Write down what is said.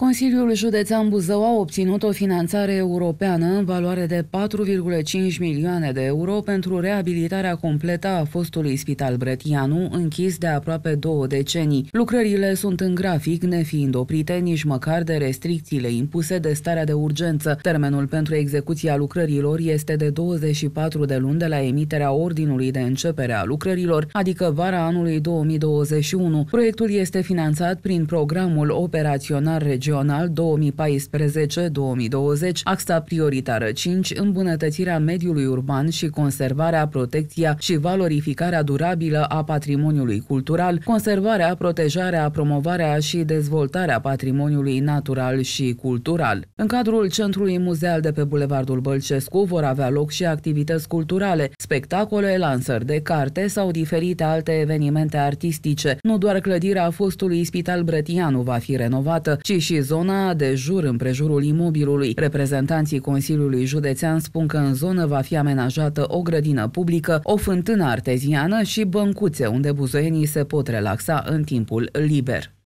Consiliul Județean Buzău a obținut o finanțare europeană în valoare de 4,5 milioane de euro pentru reabilitarea completă a fostului spital Bretianu, închis de aproape două decenii. Lucrările sunt în grafic, nefiind oprite nici măcar de restricțiile impuse de starea de urgență. Termenul pentru execuția lucrărilor este de 24 de luni de la emiterea ordinului de începere a lucrărilor, adică vara anului 2021. Proiectul este finanțat prin programul operațional regional regional 2014-2020, axa prioritară 5, îmbunătățirea mediului urban și conservarea, protecția și valorificarea durabilă a patrimoniului cultural, conservarea, protejarea, promovarea și dezvoltarea patrimoniului natural și cultural. În cadrul Centrului Muzeal de pe Bulevardul Bălcescu vor avea loc și activități culturale, spectacole, lansări de carte sau diferite alte evenimente artistice. Nu doar clădirea fostului Spital Brătianu va fi renovată, ci și zona de jur împrejurul imobilului. Reprezentanții Consiliului Județean spun că în zonă va fi amenajată o grădină publică, o fântână arteziană și băncuțe unde buzoienii se pot relaxa în timpul liber.